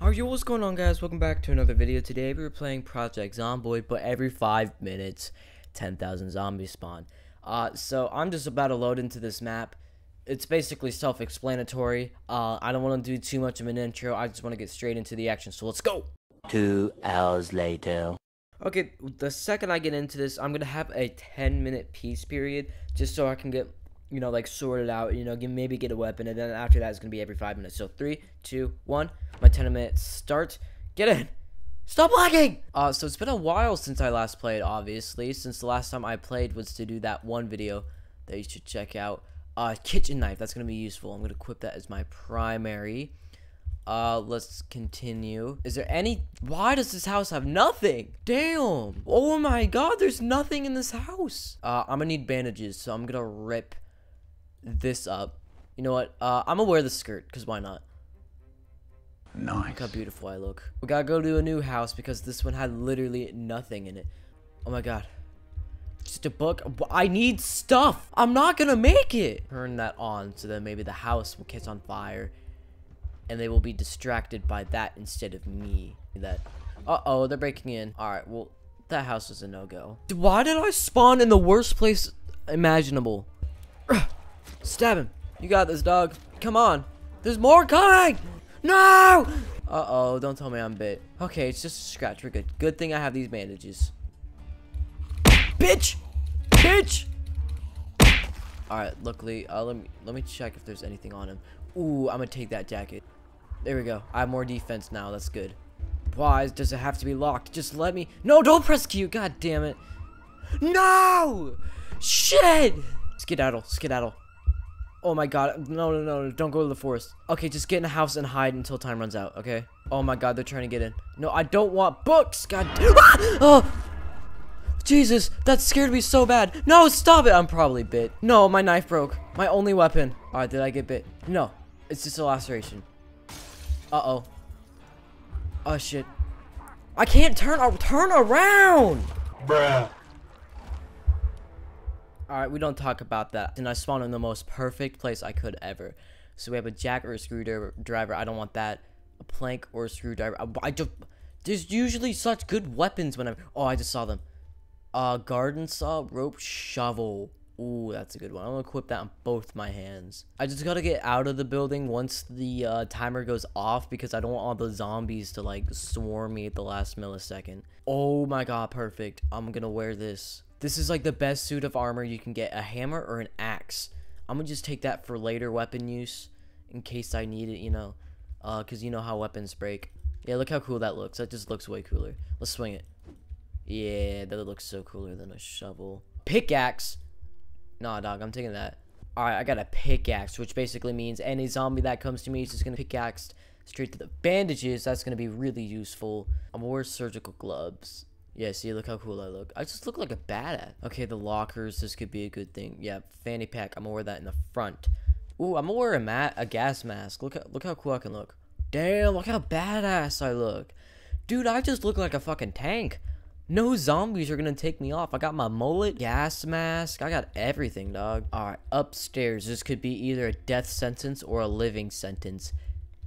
Alright, yo, what's going on guys? Welcome back to another video. Today we are playing Project Zomboid, but every 5 minutes, 10,000 zombies spawn. Uh, so I'm just about to load into this map. It's basically self-explanatory. Uh, I don't want to do too much of an intro. I just want to get straight into the action, so let's go! Two hours later. Okay, the second I get into this, I'm going to have a 10 minute peace period, just so I can get you know, like sort it out, you know, get, maybe get a weapon, and then after that it's gonna be every five minutes. So three, two, one. My ten minutes start. Get in. Stop lagging! Uh, so it's been a while since I last played, obviously, since the last time I played was to do that one video that you should check out. Uh, kitchen knife, that's gonna be useful. I'm gonna equip that as my primary. Uh, let's continue. Is there any- Why does this house have nothing? Damn! Oh my god, there's nothing in this house! Uh, I'm gonna need bandages, so I'm gonna rip this up. You know what? Uh, I'm gonna wear the skirt, because why not? Nice. Look how beautiful I look. We gotta go to a new house because this one had literally nothing in it. Oh my god. Just a book. I need stuff. I'm not gonna make it. Turn that on so that maybe the house will catch on fire. And they will be distracted by that instead of me. That. Uh-oh, they're breaking in. Alright, well, that house was a no-go. Why did I spawn in the worst place imaginable? Stab him. You got this, dog. Come on. There's more coming. No! Uh-oh, don't tell me I'm bit. Okay, it's just a scratch. We're good. Good thing I have these bandages. Bitch! Bitch! Alright, luckily, uh, let me let me check if there's anything on him. Ooh, I'm gonna take that jacket. There we go. I have more defense now. That's good. Why does it have to be locked? Just let me... No, don't press Q. God damn it. No! Shit! Skedaddle. Skedaddle. Oh my god. No, no, no, no. Don't go to the forest. Okay, just get in a house and hide until time runs out, okay? Oh my god, they're trying to get in. No, I don't want books. God ah! Oh! Jesus, that scared me so bad. No, stop it. I'm probably bit. No, my knife broke. My only weapon. Alright, did I get bit? No. It's just a laceration. Uh-oh. Oh, shit. I can't turn, turn around! Bruh. Alright, we don't talk about that. And I spawned in the most perfect place I could ever. So we have a jack or a screwdriver. I don't want that. A plank or a screwdriver. I, I just... There's usually such good weapons when I'm... Oh, I just saw them. Uh, garden saw, rope, shovel. Ooh, that's a good one. I'm gonna equip that on both my hands. I just gotta get out of the building once the uh, timer goes off because I don't want all the zombies to like swarm me at the last millisecond. Oh my god, perfect. I'm gonna wear this. This is like the best suit of armor you can get. A hammer or an axe. I'm gonna just take that for later weapon use in case I need it, you know. Uh, cause you know how weapons break. Yeah, look how cool that looks. That just looks way cooler. Let's swing it. Yeah, that looks so cooler than a shovel. Pickaxe. Nah, dog, I'm taking that. Alright, I got a pickaxe, which basically means any zombie that comes to me is just gonna pickaxe straight to the bandages. That's gonna be really useful. I'm gonna wear surgical gloves. Yeah, see, look how cool I look. I just look like a badass. Okay, the lockers. This could be a good thing. Yeah, fanny pack. I'm gonna wear that in the front. Ooh, I'm gonna wear a mat, a gas mask. Look, look how cool I can look. Damn, look how badass I look. Dude, I just look like a fucking tank. No zombies are gonna take me off. I got my mullet, gas mask. I got everything, dog. Alright, upstairs. This could be either a death sentence or a living sentence.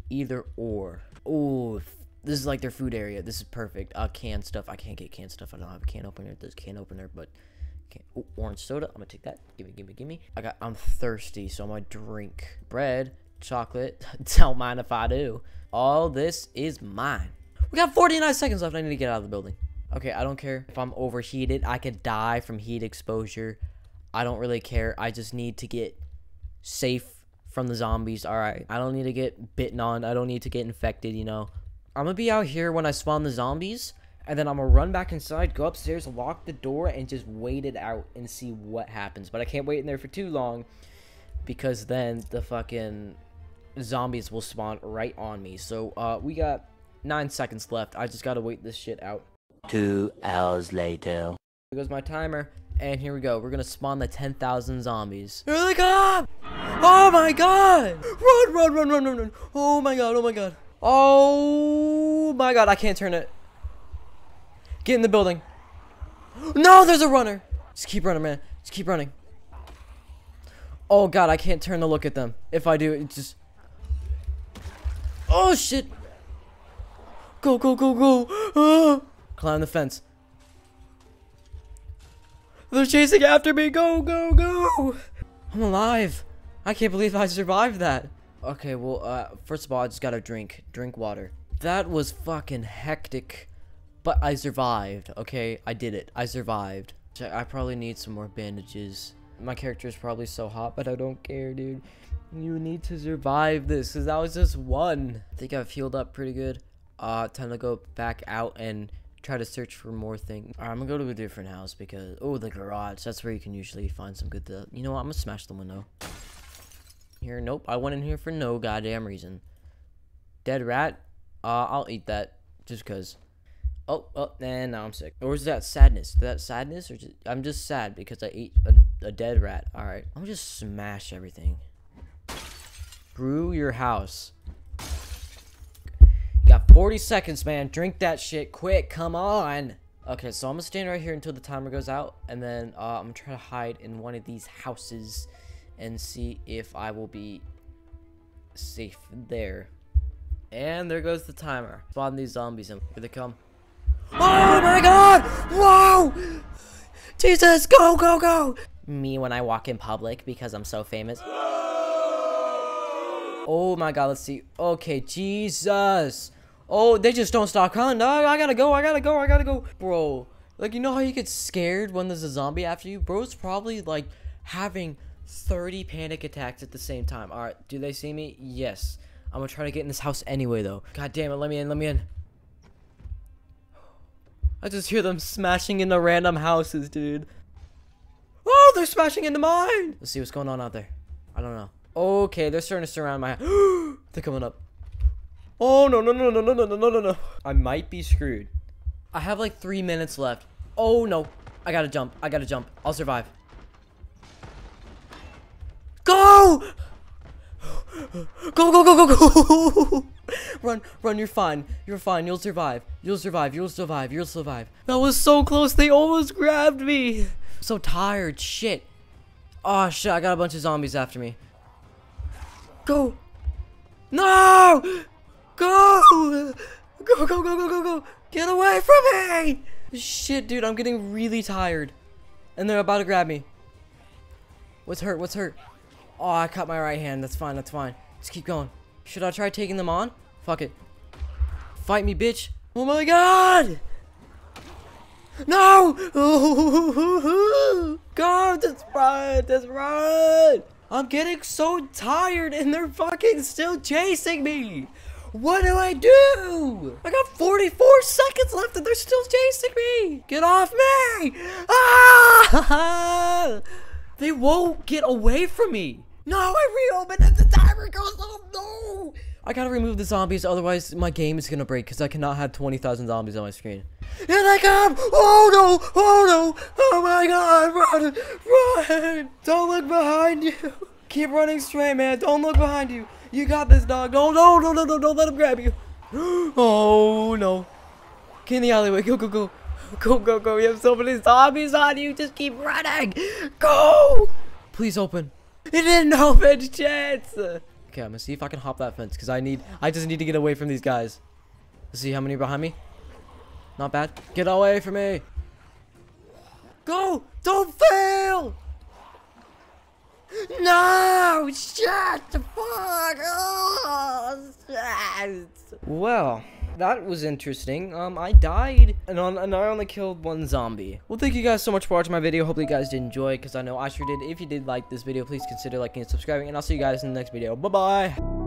Either or. Ooh, this is like their food area. This is perfect. Uh, canned stuff. I can't get canned stuff. I don't have a can opener. There's a can opener, but Ooh, orange soda. I'm gonna take that. Gimme, gimme, gimme. I got. I'm thirsty, so I'm gonna drink bread, chocolate. don't mind if I do. All this is mine. We got 49 seconds left. I need to get out of the building. Okay, I don't care if I'm overheated. I could die from heat exposure. I don't really care. I just need to get safe from the zombies. All right. I don't need to get bitten on. I don't need to get infected, you know. I'm going to be out here when I spawn the zombies. And then I'm going to run back inside, go upstairs, lock the door, and just wait it out and see what happens. But I can't wait in there for too long. Because then the fucking zombies will spawn right on me. So, uh, we got nine seconds left. I just got to wait this shit out. Two hours later. Here goes my timer. And here we go. We're gonna spawn the 10,000 zombies. Here they come! Oh my god! Run, run, run, run, run, run. Oh my god, oh my god. Oh my god, I can't turn it. Get in the building. No, there's a runner. Just keep running, man. Just keep running. Oh god, I can't turn to look at them. If I do, it just... Oh shit! Go, go, go, go. Ah! Climb the fence. They're chasing after me. Go, go, go. I'm alive. I can't believe I survived that. Okay, well, uh, first of all, I just gotta drink. Drink water. That was fucking hectic. But I survived, okay? I did it. I survived. I probably need some more bandages. My character is probably so hot, but I don't care, dude. You need to survive this, because that was just one. I think I've healed up pretty good. Uh, time to go back out and try to search for more things. Alright, I'm gonna go to a different house because, oh, the garage. That's where you can usually find some good stuff. You know what? I'm gonna smash the window. Here, nope. I went in here for no goddamn reason. Dead rat? Uh, I'll eat that just because. Oh, oh, and now I'm sick. Or is that sadness? Is that sadness? Or just, I'm just sad because I ate a, a dead rat. Alright. I'm just smash everything. Brew your house. You got 40 seconds, man. Drink that shit quick. Come on. Okay, so I'm gonna stand right here until the timer goes out. And then uh, I'm gonna try to hide in one of these houses and see if I will be safe there. And there goes the timer. Spawn these zombies and here they come. Oh my god! Whoa! Jesus, go, go, go! Me when I walk in public because I'm so famous. Oh my god, let's see. Okay, Jesus. Oh, they just don't stop calling. No, I gotta go, I gotta go, I gotta go. Bro, like, you know how you get scared when there's a zombie after you? Bro's probably, like, having 30 panic attacks at the same time. Alright, do they see me? Yes. I'm gonna try to get in this house anyway, though. God damn it, let me in, let me in. I just hear them smashing into random houses, dude. Oh, they're smashing into mine! Let's see what's going on out there. I don't know. Okay, they're starting to surround my house. they're coming up. Oh, no, no, no, no, no, no, no, no, no. I might be screwed. I have like three minutes left. Oh, no. I gotta jump. I gotta jump. I'll survive. Go! Go, go, go, go, go! run, run, you're fine. You're fine. You'll survive. You'll survive. You'll survive. You'll survive. That was so close. They almost grabbed me. So tired. Shit. Oh, shit. I got a bunch of zombies after me. Go. No! Go! Go, go, go, go, go, go! Get away from me! Shit, dude. I'm getting really tired. And they're about to grab me. What's hurt? What's hurt? Oh, I cut my right hand. That's fine. That's fine. Let's keep going. Should I try taking them on? Fuck it. Fight me, bitch. Oh my god! No! God, just run! Just run! I'm getting so tired and they're fucking still chasing me! What do I do? I got 44 seconds left and they're still chasing me! Get off me! Ah! They won't get away from me! No, I reopened and the timer goes off! No! I gotta remove the zombies, otherwise my game is gonna break because I cannot have 20,000 zombies on my screen. Here they come! Oh no! Oh no! Oh my god! Run! Run! Don't look behind you! Keep running straight, man. Don't look behind you. You got this, dog. No, no, no, no, no, don't let him grab you. Oh no. Get in the alleyway. Go, go, go. Go, go, go. You have so many zombies on you. Just keep running. Go! Please open. It didn't open, chance. Okay, I'm gonna see if I can hop that fence because I need, I just need to get away from these guys. Let's see how many are behind me. Not bad. Get away from me. Go! Don't fail! No! Shut the fuck oh, Well, that was interesting. Um, I died, and, on, and I only killed one zombie. Well, thank you guys so much for watching my video. Hopefully you guys did enjoy, because I know I sure did. If you did like this video, please consider liking and subscribing, and I'll see you guys in the next video. Bye-bye!